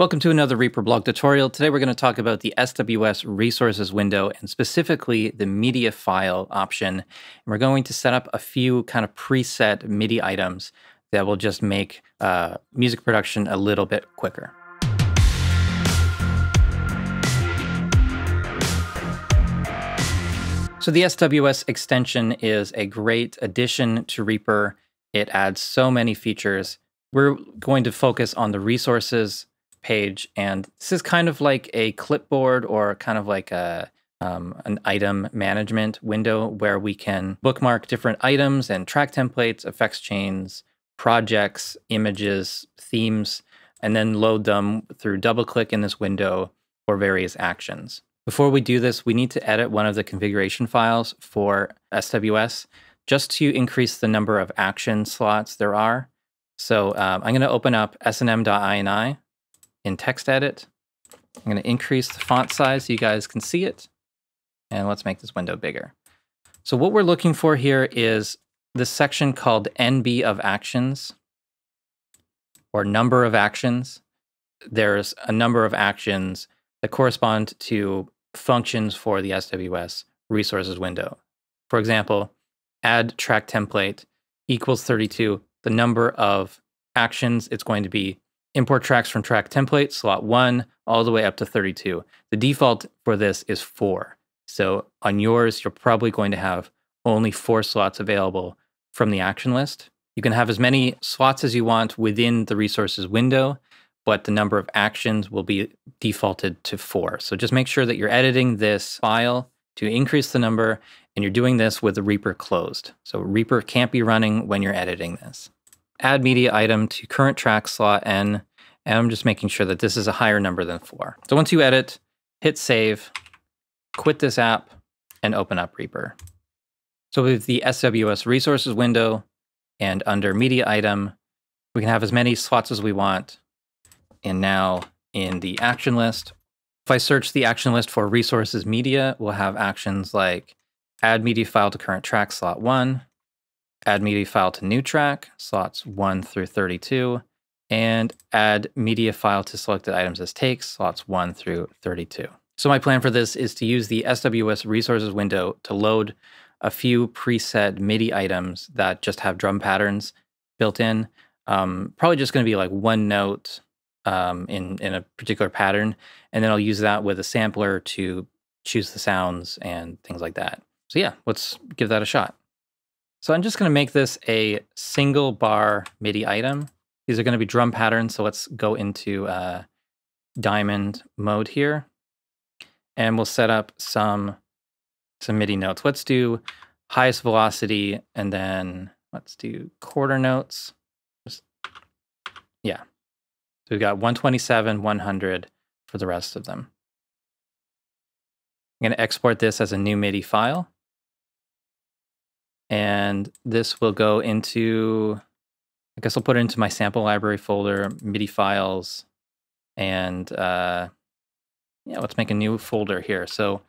Welcome to another Reaper blog tutorial. Today we're going to talk about the SWS resources window and specifically the media file option. And we're going to set up a few kind of preset MIDI items that will just make uh, music production a little bit quicker. So the SWS extension is a great addition to Reaper. It adds so many features. We're going to focus on the resources page. And this is kind of like a clipboard or kind of like a um, an item management window where we can bookmark different items and track templates, effects chains, projects, images, themes, and then load them through double click in this window for various actions. Before we do this, we need to edit one of the configuration files for SWS just to increase the number of action slots there are. So um, I'm going to open up snm.ini in TextEdit. I'm going to increase the font size so you guys can see it. And let's make this window bigger. So what we're looking for here is this section called NB of actions or number of actions. There's a number of actions that correspond to functions for the SWS resources window. For example, add track template equals 32. The number of actions it's going to be import tracks from track template, slot one, all the way up to 32. The default for this is four. So on yours, you're probably going to have only four slots available from the action list. You can have as many slots as you want within the resources window, but the number of actions will be defaulted to four. So just make sure that you're editing this file to increase the number, and you're doing this with the Reaper closed. So Reaper can't be running when you're editing this add media item to current track slot N, and I'm just making sure that this is a higher number than four. So once you edit, hit save, quit this app, and open up Reaper. So with the SWS resources window and under media item, we can have as many slots as we want. And now in the action list, if I search the action list for resources media, we'll have actions like add media file to current track slot one, add media file to new track, slots 1 through 32, and add media file to selected items as takes, slots 1 through 32. So my plan for this is to use the SWS resources window to load a few preset MIDI items that just have drum patterns built in. Um, probably just going to be like one note um, in, in a particular pattern. And then I'll use that with a sampler to choose the sounds and things like that. So yeah, let's give that a shot. So I'm just going to make this a single bar MIDI item. These are going to be drum patterns. So let's go into uh, diamond mode here. And we'll set up some, some MIDI notes. Let's do highest velocity and then let's do quarter notes. Just, yeah. So we've got 127, 100 for the rest of them. I'm going to export this as a new MIDI file. And this will go into, I guess I'll put it into my sample library folder, MIDI files, and uh, yeah, let's make a new folder here. So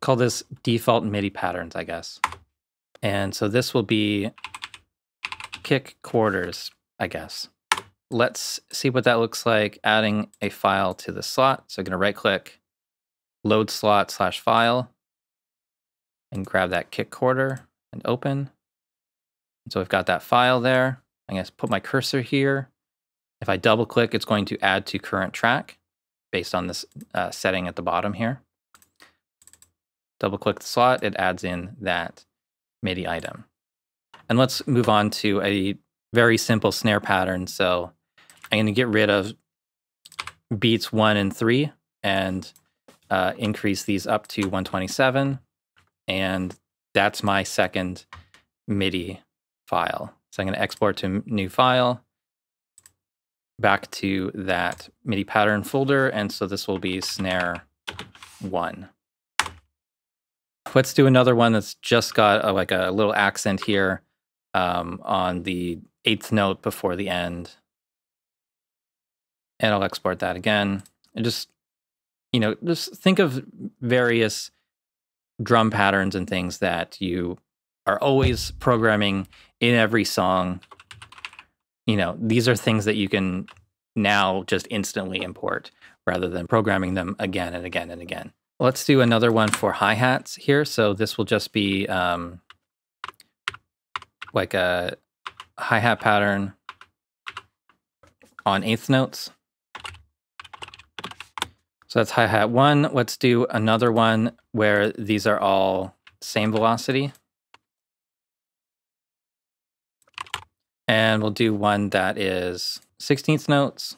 call this default MIDI patterns, I guess. And so this will be kick quarters, I guess. Let's see what that looks like adding a file to the slot. So I'm going to right click, load slot slash file and grab that kick quarter and open. And so we've got that file there. I'm going to put my cursor here. If I double click, it's going to add to current track based on this uh, setting at the bottom here. Double click the slot, it adds in that MIDI item. And let's move on to a very simple snare pattern. So I'm going to get rid of beats one and three and uh, increase these up to 127 and that's my second MIDI file. So I'm going to export to new file, back to that MIDI pattern folder, and so this will be snare one. Let's do another one that's just got a, like a little accent here um, on the eighth note before the end. And I'll export that again. And just, you know, just think of various drum patterns and things that you are always programming in every song. you know, these are things that you can now just instantly import rather than programming them again and again and again. Let's do another one for hi-hats here. So this will just be um, like a hi-hat pattern on eighth notes. So that's hi-hat one. Let's do another one where these are all same velocity. And we'll do one that is 16th notes,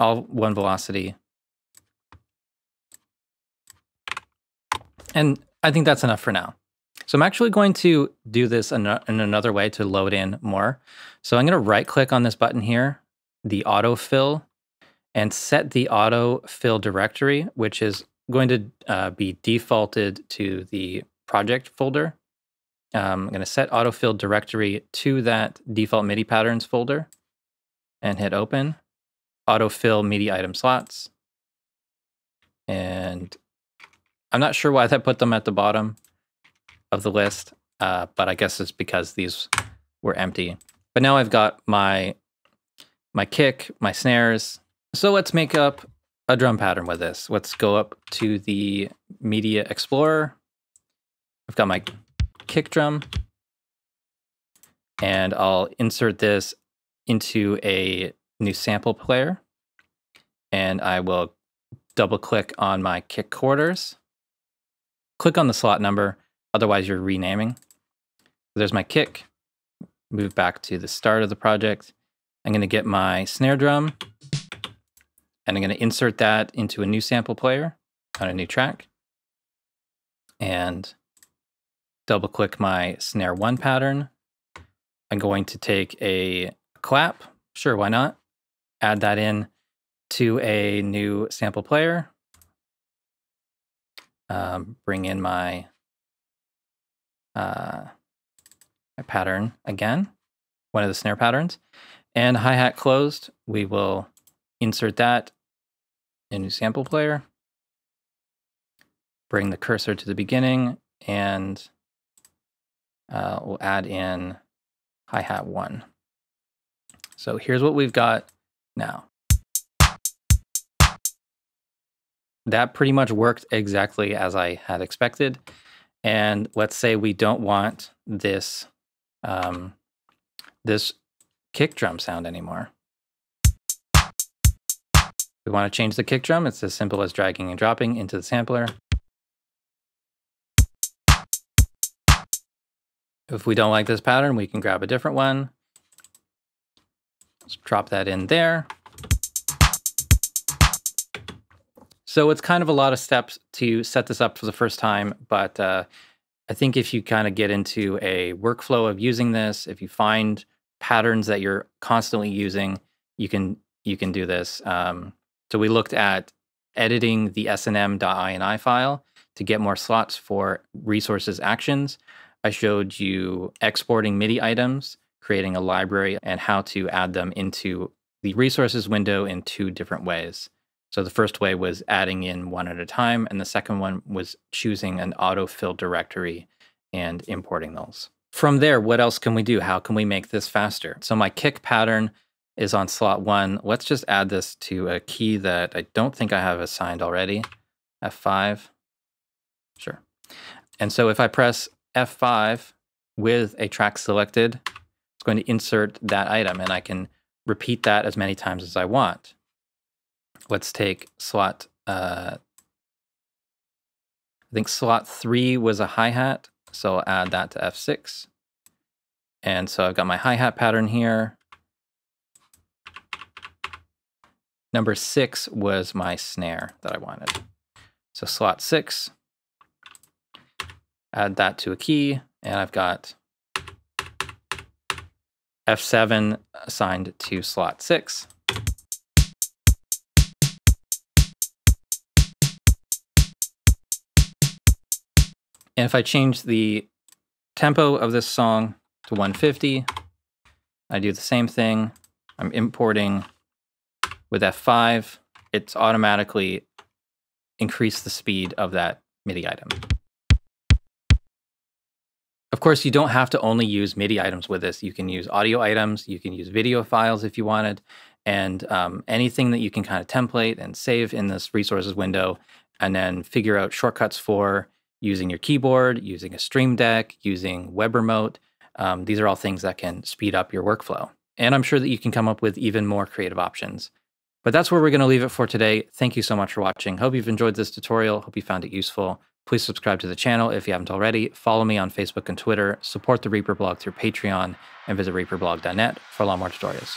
all one velocity. And I think that's enough for now. So I'm actually going to do this in, in another way to load in more. So I'm going to right click on this button here, the autofill, and set the autofill directory, which is going to uh, be defaulted to the project folder. Um, I'm going to set autofill directory to that default MIDI patterns folder and hit open. Autofill MIDI item slots. And I'm not sure why that put them at the bottom of the list, uh, but I guess it's because these were empty. But now I've got my my kick, my snares. So let's make up a drum pattern with this. Let's go up to the Media Explorer. I've got my kick drum, and I'll insert this into a new sample player, and I will double click on my kick quarters, click on the slot number, Otherwise, you're renaming. There's my kick. Move back to the start of the project. I'm going to get my snare drum and I'm going to insert that into a new sample player on a new track and double click my snare one pattern. I'm going to take a clap. Sure, why not? Add that in to a new sample player. Um, bring in my uh, my pattern again, one of the snare patterns. And hi-hat closed, we will insert that into sample player, bring the cursor to the beginning, and uh, we'll add in hi-hat one. So here's what we've got now. That pretty much worked exactly as I had expected. And let's say we don't want this um, this kick drum sound anymore. We want to change the kick drum. It's as simple as dragging and dropping into the sampler. If we don't like this pattern, we can grab a different one. Let's drop that in there. So it's kind of a lot of steps to set this up for the first time, but uh, I think if you kind of get into a workflow of using this, if you find patterns that you're constantly using, you can you can do this. Um, so we looked at editing the snm.ini file to get more slots for resources actions. I showed you exporting MIDI items, creating a library, and how to add them into the resources window in two different ways. So the first way was adding in one at a time, and the second one was choosing an autofill directory and importing those. From there, what else can we do? How can we make this faster? So my kick pattern is on slot one. Let's just add this to a key that I don't think I have assigned already, F5. Sure. And so if I press F5 with a track selected, it's going to insert that item, and I can repeat that as many times as I want let's take slot, uh, I think slot three was a hi-hat, so I'll add that to F6. And so I've got my hi-hat pattern here. Number six was my snare that I wanted. So slot six, add that to a key, and I've got F7 assigned to slot six. And if I change the tempo of this song to 150, I do the same thing. I'm importing with F5. It's automatically increased the speed of that MIDI item. Of course, you don't have to only use MIDI items with this. You can use audio items, you can use video files if you wanted, and um, anything that you can kind of template and save in this resources window, and then figure out shortcuts for using your keyboard, using a Stream Deck, using Web Remote. Um, these are all things that can speed up your workflow. And I'm sure that you can come up with even more creative options. But that's where we're going to leave it for today. Thank you so much for watching. Hope you've enjoyed this tutorial. Hope you found it useful. Please subscribe to the channel if you haven't already. Follow me on Facebook and Twitter. Support the Reaper blog through Patreon and visit reaperblog.net for a lot more tutorials.